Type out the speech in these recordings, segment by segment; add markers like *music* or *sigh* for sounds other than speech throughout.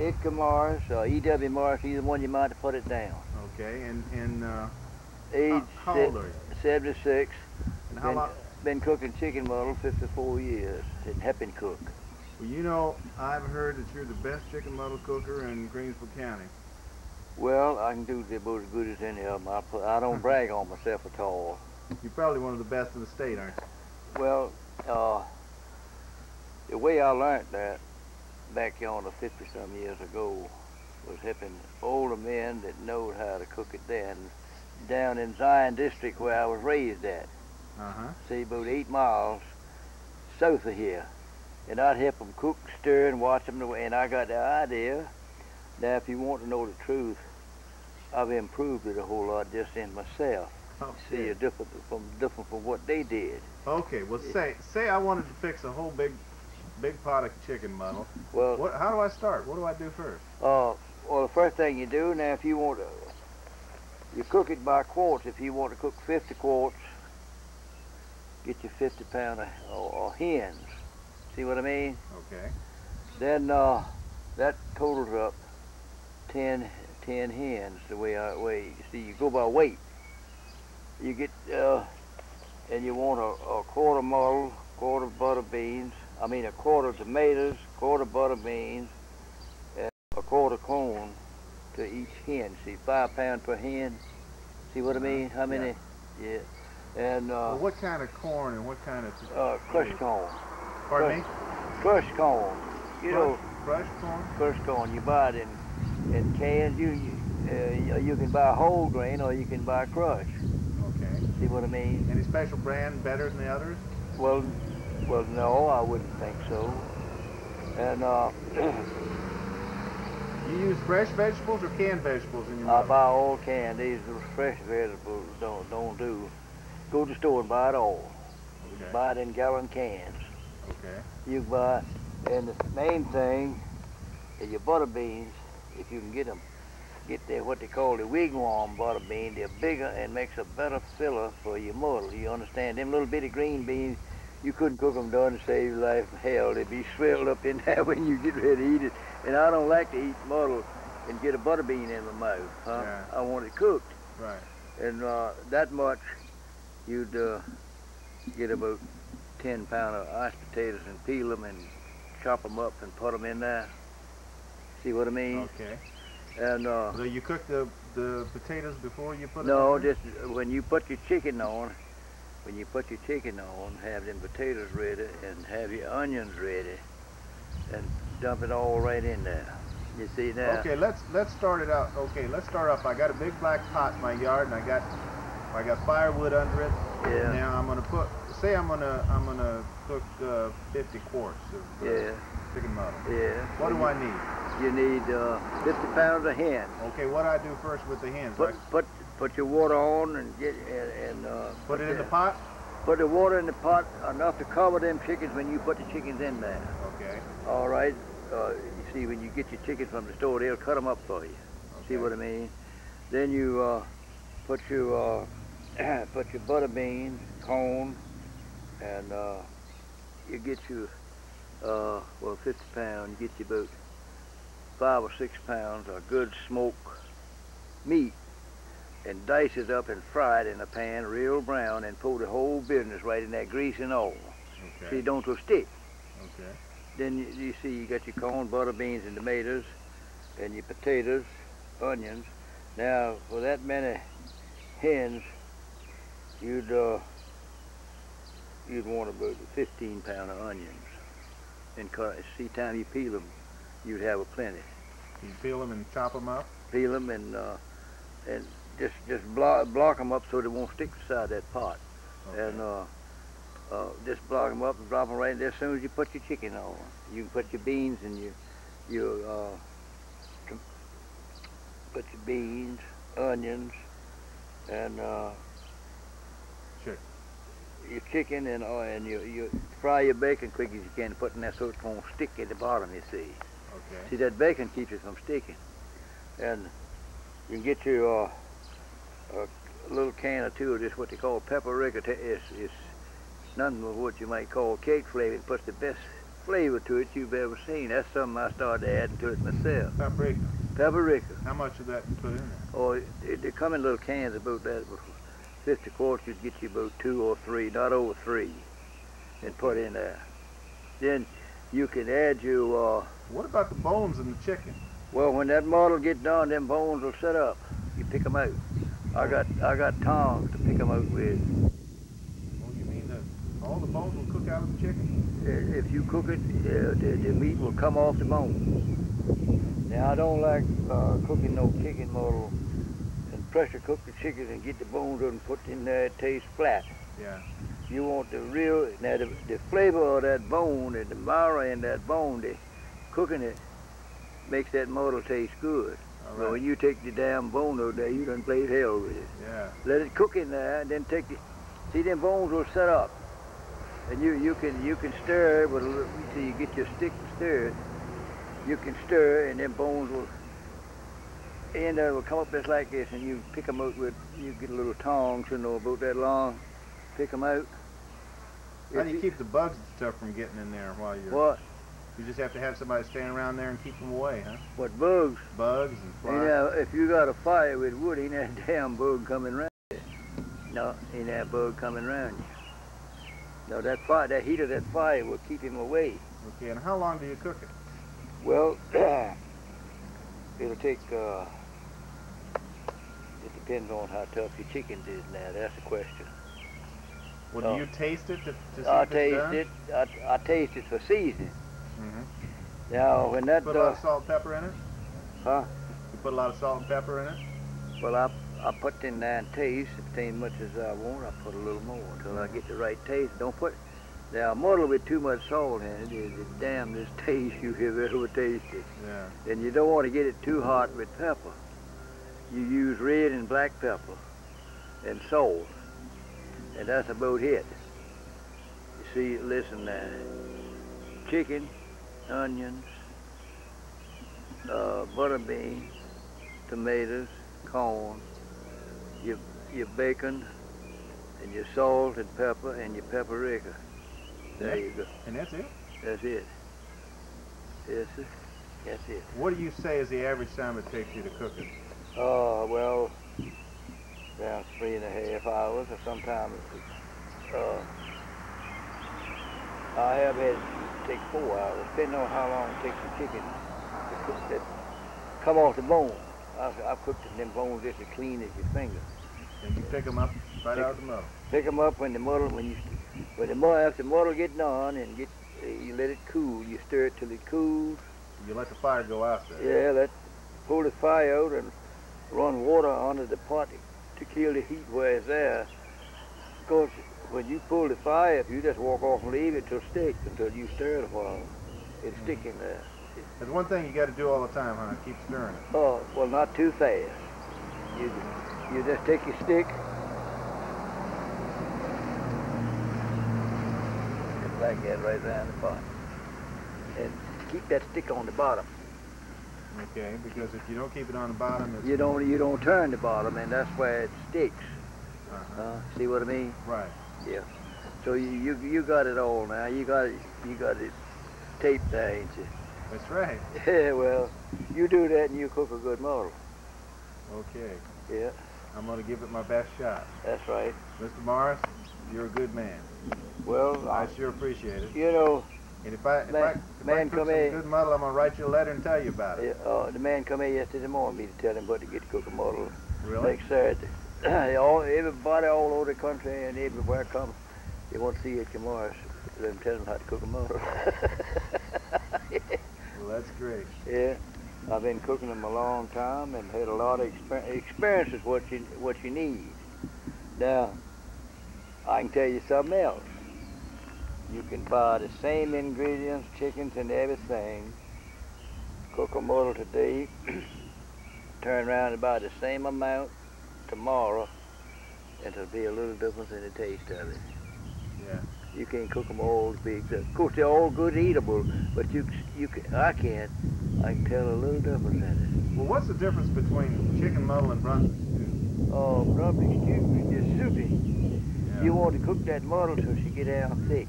Edgar Morris or E.W. Morris, either one you might put it down. Okay, and and uh, Age how, how old are you? 76. And how Been, long? been cooking chicken muddle 54 years and helping cook. Well, you know, I've heard that you're the best chicken muddle cooker in Greensville County. Well, I can do about as good as any of them. I, put, I don't brag on myself at all. You're probably one of the best in the state, aren't you? Well, uh, the way I learned that back yonder 50 some years ago was helping older men that knowed how to cook it then down in Zion District where I was raised at. Uh-huh. See, about eight miles south of here. And I'd help them cook, stir, and watch them. And I got the idea. Now, if you want to know the truth, I've improved it a whole lot just in myself. See, Okay. you're different from different from what they did. Okay. Well, say say I wanted to fix a whole big big pot of chicken muddle. Well, What? How do I start? What do I do first? Uh, well, the first thing you do now, if you want to, you cook it by quarts. If you want to cook 50 quarts, get your 50 pound of or, or hens. See what I mean? Okay. Then uh, that totals up 10, 10 hens. The way I way you see, you go by weight. You get uh, and you want a, a quarter muddle, quarter butter beans. I mean a quarter tomatoes, quarter butter beans, and a quarter corn to each hen. See, five pound per hen. See what I mean? How many? Yeah. And uh, well, what kind of corn and what kind of uh, crushed corn. Pardon me? Crushed corn. You know, Crushed corn. crushed corn. You buy it in in cans. You you, uh, you can buy whole grain or you can buy crushed. Okay. See what I mean? Any special brand better than the others? Well, well, no, I wouldn't think so. And uh, *clears throat* You use fresh vegetables or canned vegetables in your I muddle? buy all canned. These are fresh vegetables don't don't do. Go to the store and buy it all. Okay. Buy it in gallon cans. Okay. You buy, and the main thing is your butter beans. If you can get them, get the what they call the wigwam butter bean. They're bigger and makes a better filler for your muddle. You understand? Them little bitty green beans, you couldn't cook them done to save your life hell. They'd be swelled up in *laughs* there when you get ready to eat it. And I don't like to eat muddle and get a butter bean in my mouth. Huh? Yeah. I want it cooked. Right. And uh, that much, you'd uh, get about 10 pound of iced potatoes and peel them and chop them up and put them in there. See what I mean? Okay. And uh, So you cook the the potatoes before you put no, in there? just when you put your chicken on, when you put your chicken on, have them potatoes ready and have your onions ready, and dump it all right in there. You see now? Okay, let's let's start it out. Okay, let's start off. I got a big black pot in my yard, and I got I got firewood under it. Yeah. Now I'm gonna put. Say I'm gonna I'm gonna cook uh, 50 quarts of uh, Yeah. chicken muddle. Yeah. What do I need? You need uh, 50 pounds of hen. Okay, what do I do first with the hens? Put I put put your water on and get and, and uh, put it in the pot. Put the water in the pot enough to cover them chickens when you put the chickens in there. Okay. All right. Uh, you see, when you get your chickens from the store, they'll cut them up for you. See what I mean? Then you uh, put your uh, *clears throat* put your butter beans, corn, and uh, you get you uh, well 50 pounds. You get you about five or six pounds of good smoked meat, and dice it up and fry it in a pan real brown, and pour the whole business right in that grease and all. See, Okay. don't so stick. Okay. Then you, you see you got your corn, butter, beans, and tomatoes, and your potatoes, onions. Now, for that many hens, you'd uh, you'd want about 15 pound of onions. And see, time you peel them, you'd have a plenty. You peel them and chop them up. Peel them and uh, and just just block block them up so they won't stick beside that pot. Okay. And uh, uh, just block them up and drop them right in there as soon as you put your chicken on. You can put your beans and your your uh, put your beans, onions, and uh, Chicken. your chicken and uh, and you you fry your bacon quick as you can, put in there so it won't stick at the bottom. You see. Okay. See that bacon keeps it from sticking. And you can get your uh, a little can or two of this what they call paprika. It's, it's nothing but what you might call cake flavor. It puts the best flavor to it you've ever seen. That's something I started adding to it myself. Paprika. Paprika. How much of that you put in there? Oh, it, they come in little cans about that. About 50 quarts, you'd get you about two or three, not over three, and put in there. Then you can add your, uh, What about the bones in the chicken? well, when that muddle get done, them bones will set up. You pick them out. I got, I got tongs to pick them out with. Oh, you mean that all the bones will cook out of the chicken? If you cook it, uh, the, the meat will come off the bones. Now, I don't like uh, cooking no chicken muddle and pressure cook the chicken and get the bones and put in there, it tastes flat. Yeah. You want the real, now the, the flavor of that bone and the marrow in that bone, the cooking it makes that muddle taste good. But when you take the damn bone out there, you done played hell with it. Yeah. Let it cook in there, and then take the, see them bones will set up. And you, you can you can stir it with a little, see you get your stick and stir it. You can stir, and them bones will, and uh, will come up just like this, and you pick them out with, you get a little tongs, you know, about that long, pick them out. How do you keep the bugs and stuff from getting in there while you're? What? You just have to have somebody stand around there and keep them away, huh? What bugs? Bugs and You flies. know, if you got a fire with wood, ain't that *laughs* damn bug coming around you. No, ain't that bug coming around you. No, that fire, that heat of that fire will keep him away. Okay. And how long do you cook it? Well, *clears throat* it'll take, uh, it depends on how tough your chicken is now, that's the question. Well, do you taste it to, to see I if it's taste done? it, I, I taste it for seasoning. Mm-hmm. When that, Put a lot uh, of salt and pepper in it? Huh? You put a lot of salt and pepper in it? well, I, I put in and taste, if it much as I want, I put a little more until I get the right taste. Don't put, now, a muddle with too much salt in it is the damnedest taste you have ever tasted. Yeah. And you don't want to get it too hot with pepper. You use red and black pepper and salt. And that's about it. You see, listen now. Chicken, onions, uh, butter beans, tomatoes, corn, your, your bacon, and your salt and pepper and your paprika. There you go. And that's it? That's it. Yes, sir. That's it. What do you say is the average time it takes you to cook it? Oh, well, around three and a half hours, or sometimes, uh, I have had take four hours, depending on how long it takes the chicken to cook that, come off the bone. I've, I've cooked them bones just as clean as your finger. And you pick them up right Pick- out of the middle. Pick them up when the muddle, when you, when the muddle, after the muddle get done and get, uh, you let it cool, you stir it till it cools, You let the fire go out there. Yeah, let pull the fire out and run water under the pot to kill the heat where it's there. Because when you pull the fire, if you just walk off and leave it till it sticks until you stir it a while, it's sticking there. There's one thing you got to do all the time, huh? Keep stirring it. Oh, well, not too fast. You you just take your stick. Just like that right around the pot. And keep that stick on the bottom. Okay, because if you don't keep it on the bottom, it's You don't you don't turn the bottom, and that's where it sticks. uh Uh, see what I mean? right. So you, you you got it all now. You got it you got it taped there, ain't you? That's right. *laughs* Yeah. Well, you do that and you cook a good muddle. Okay, Yeah, I'm gonna give it my best shot. that's right. Mr. Morris, you're a good man. Well, I I, sure appreciate it. you know, And if I if Man- I, if I man, cook come some here. good muddle, I'm gonna write you a letter and tell you about it. uh, the man come here yesterday morning me to tell him what to get to cook a muddle Really? next Saturday. *clears throat* all everybody all over the country and everywhere come. They want to see it tomorrow. Let them tell them how to cook a muddle. Well, that's great. *laughs* Yeah, I've been cooking them a long time and had a lot of exper- experience is what you what you need. Now, I can tell you something else. You can buy the same ingredients, chickens and everything. Cook a muddle today, turn around and buy the same amount tomorrow, and it'll be a little difference in the taste of it. Yeah. You can't cook them all big. Of course, they're all good eatable, but you you can, I can't. I can tell a little difference in it. Well, what's the difference between chicken muddle and Brunswick stew? Oh, Brunswick stew is just soupy. Yeah. You want to cook that muddle till she get down thick.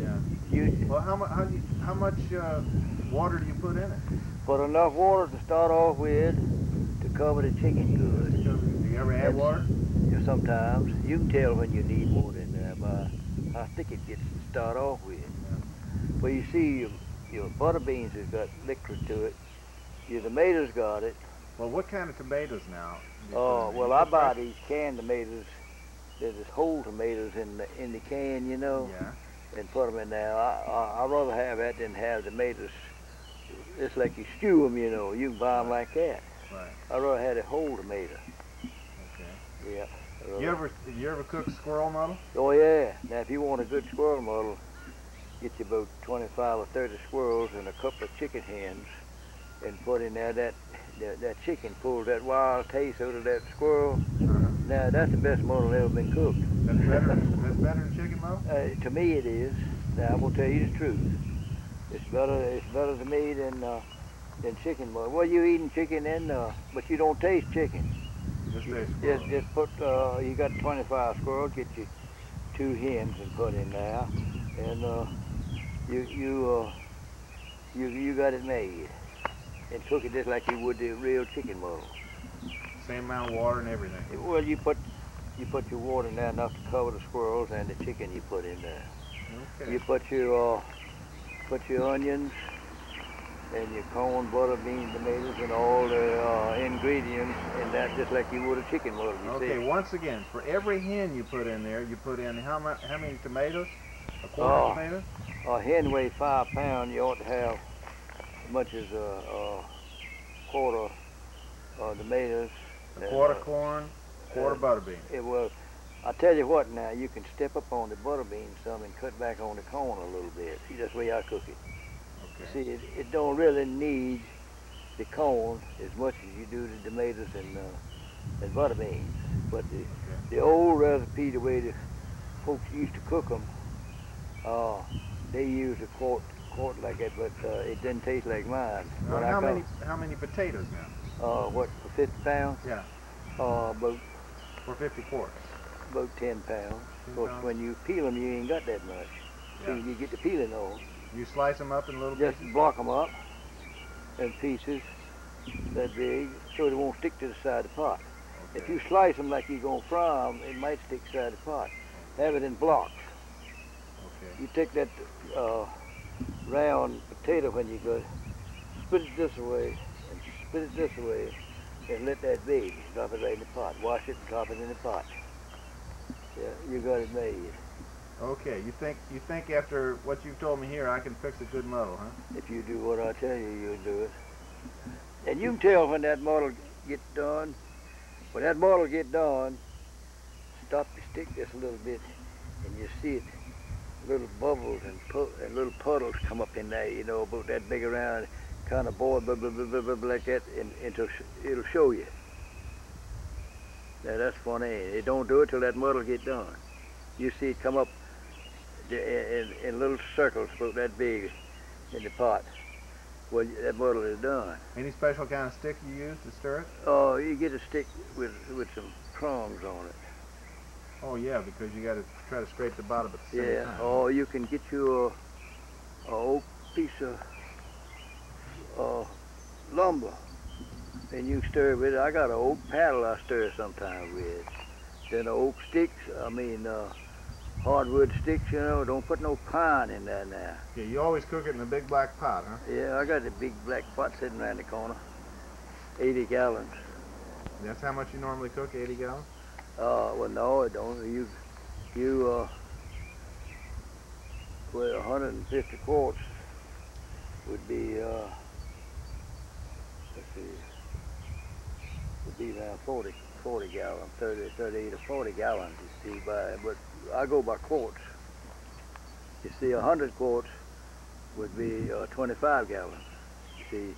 Yeah. You Well, how mu- how you how much uh, water do you put in it? Put enough water to start off with to cover the chicken good. You ever add water? Yeah, sometimes you can tell when you need water in there by how thick it gets to start off with. Well, you see, your, your butter beans has got liquid to it. Your tomatoes got it. Well, what kind of tomatoes now? Oh, well, I buy these canned tomatoes. There's this whole tomatoes in the in the can, you know, Yeah. and put them in there. I I I rather have that than have the tomatoes. It's like you stew them, you know. You can buy them like that. Right. I rather have a whole tomato. Yeah. I You ever you ever cook squirrel muddle? Oh yeah. Now if you want a good squirrel muddle, get you about 25 or 30 squirrels and a couple of chicken hens, and put in there that that, that chicken pulls that wild taste out of that squirrel. Uh-huh. Now that's the best muddle ever been cooked. That's better. that's better than chicken muddle. Uh, to me it is. Now I'm gonna tell you the truth. It's better. It's better to me than uh, than chicken muddle. Well, you eating chicken then, uh, but you don't taste chicken. Just Just just put. Uh, you got 25 squirrels. Get you two hens and put in there, and uh, you you uh, you you got it made. And cook it just like you would the real chicken muddle. Same amount of water and everything. Well, you put you put your water in there enough to cover the squirrels and the chicken you put in there. Okay. You put your uh, put your onions and your corn, butter, beans, tomatoes, and all the uh, ingredients in that, just like you would a chicken. You Okay, see? once again, for every hen you put in there, you put in how much? How many tomatoes? A quarter Oh. tomato? A hen weighs five pounds. You ought to have as much as a, a quarter uh, tomatoes. A quarter uh, corn, quarter uh, butter bean. It was. I tell you what, now you can step up on the butter beans some and cut back on the corn a little bit. See, that's the way I cook it. Okay. See, it, it don't really need the corn as much as you do the tomatoes and uh, and butter beans. But the the old recipe, the way the folks used to cook them, uh, they used a quart quart like that, but uh, it didn't taste like mine. I how many? How many potatoes now? Uh, what for 50 pounds? Yeah. Uh, about For 50 quarts. about 10 pounds. 10 Of course, when you peel them, you ain't got that much. Yeah. See, you get the peeling on. You slice them up in little Just pieces. block them up in pieces that big so they won't stick to the side of the pot. If you slice them like you're going to fry them, it might stick to the side of the pot. Have it in blocks. Okay. You take that uh, round potato when you go, split it this way and split it this way and let that be. Drop it right in the pot. Wash it and drop it in the pot. Yeah, you got it made. Okay. You think you think after what you've told me here, I can fix a good muddle, huh? If you do what I tell you, you'll do it. And you can tell when that muddle gets done. When that muddle get done, stop the stick just a little bit, and you see it, little bubbles and, and little puddles come up in there, you know, about that big around, kind of boil, blah, blah, blah, blah, blah, like that, and, and it'll, it'll show you. Now that's funny. It don't do it till that muddle get done. You see it come up in, in little circles about that big in the pot. Well, that muddle is done. Any special kind of stick you use to stir it? Oh, you get a stick with with some prongs on it. Oh yeah, because you got to try to scrape the bottom at the same Yeah. time. Or you can get you a, a oak piece of uh, lumber, and you stir with it. I got an oak paddle I stir sometimes with. Then the oak sticks. I mean, uh, hardwood sticks. You know, don't put no pine in there now. Yeah, you always cook it in a big black pot, huh? Yeah, I got a big black pot sitting around the corner. 80 gallons. That's how much you normally cook, 80 gallons? Uh, well, no, it don't. You, you, uh, well, 150 quarts would be, uh, let's see, would be around 40, 40 gallons, 30, 38 or 40 gallons, you see, by, but I go by quarts. You see, 100 quarts would be uh, 25 gallons. You see,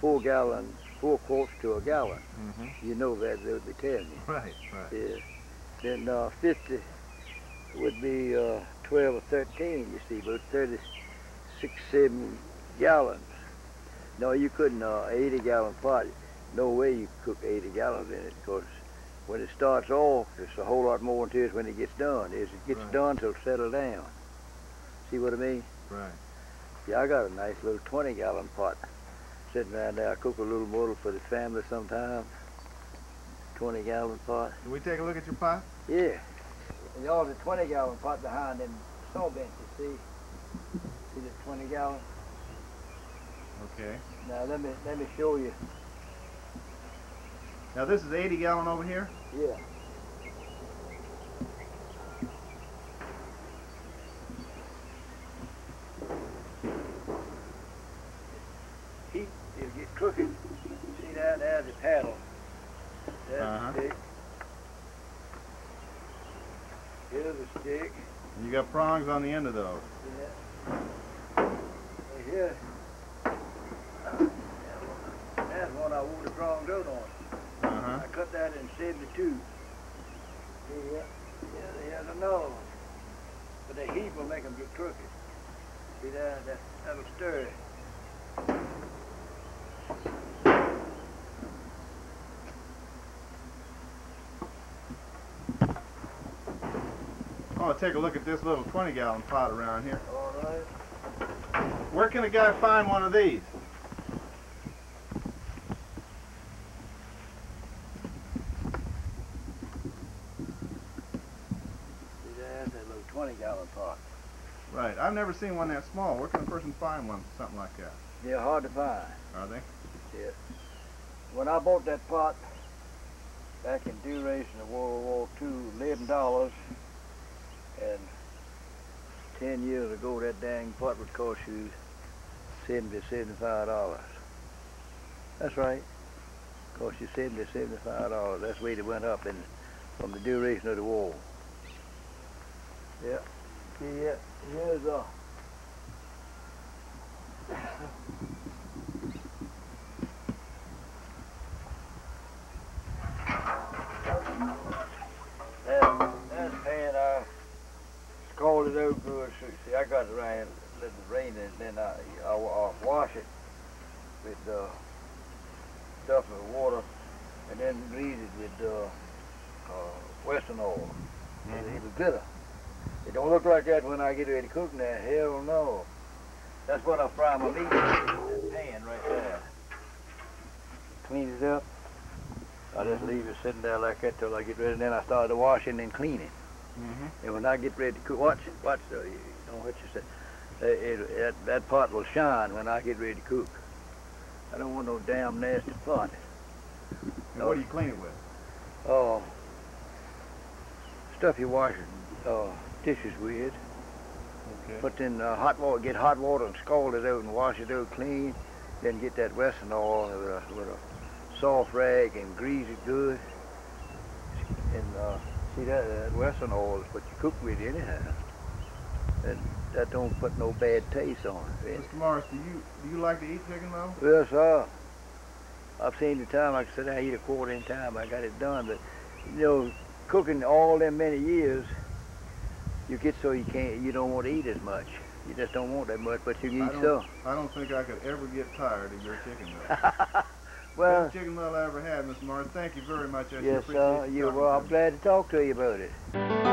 four gallons, four quarts to a gallon. Mm-hmm. You know that, they would be telling *laughs* you. Right, right. Yeah. Then uh, 50 would be uh, 12 or 13, you see, about 36, 7 gallons. No, you couldn't, uh, 80 gallon pot, no way you could cook 80 gallons in it, because when it starts off, it's a whole lot more than it is when it gets done. As it gets Right. done, it'll settle down. See what I mean? Right. Yeah, I got a nice little 20 gallon pot sitting around there. I cook a little water for the family sometimes. 20 gallon pot. Can we take a look at your pot? Yeah. And y'all the 20 gallon pot behind them saw benches, see? See the 20 gallon? Okay. Now let me let me show you. Now this is 80 gallon over here? Yeah. Heat, it'll get crooked. See that? There's the paddle. There's Uh-huh. stick. Here's the stick. And you got prongs on the end of those. Yeah. And here. That's one I wore the wrong goat on. I cut that in 72. See, yeah, yeah, they had another one. But the heat will make them get crooked. See that, that that'll stir it. I want to take a look at this little 20 gallon pot around here. All right. Where can a guy find one of these? See that, that little 20 gallon pot. Right. I've never seen one that small. Where can a person find one, something like that? They're hard to find. Are they? Yeah. When I bought that pot back in duration of World War II, eleven dollars, and ten years ago that dang pot would cost you seventy, seventy-five dollars. That's right. Cost you seventy, seventy-five dollars. That's the way it went up in from the duration of the war. Yeah. See. Here's a. That, that pan I scalded over. So, see, I got it right, let it rain, and then I, I, I wash it with uh, stuff with water, and then grease it with uh, uh, Wesson oil. It, it was glitter. It don't look like that when I get ready to cook now. Hell no. That's what I fry my meat in, that pan right there. Clean it up. I just leave it sitting there like that till I get ready, and then I start to washing and cleaning. Mm-hmm. And when I get ready to cook, watch, watch, though, you don't what you say. Uh, it, that, that pot will shine when I get ready to cook. I don't want no damn nasty pot. And what do you clean it with? Oh, stuff you wash it, uh, dishes with. Okay. Put in uh, hot water, get hot water and scald it out and wash it out clean. Then get that Wesson oil with a, with a soft rag and grease it good. And uh, see that, that Wesson oil is what you cook with anyhow. And that don't put no bad taste on it. Mr. Morris, do you do you like to eat chicken though? Yes, sir. I've seen the time, like I said, I eat a quarter in time, I got it done. But, you know, cooking all them many years, you get so you can't, you don't want to eat as much. You just don't want that much, but you can eat some. I don't think I could ever get tired of your chicken though. *laughs* well, Best chicken meal I ever had, Miss Morris. Thank you very much. I yes, appreciate sir. you You, well, I'm glad to talk to you about it.